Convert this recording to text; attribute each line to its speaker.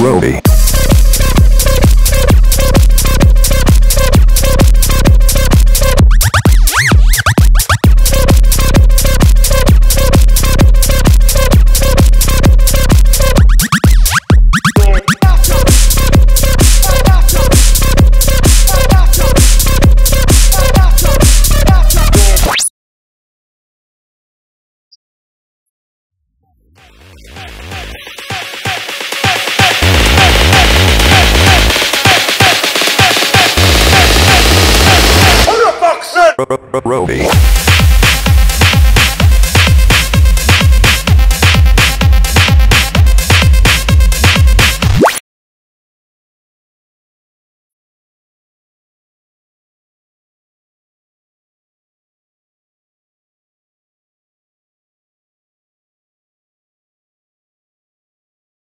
Speaker 1: Roby. Roby.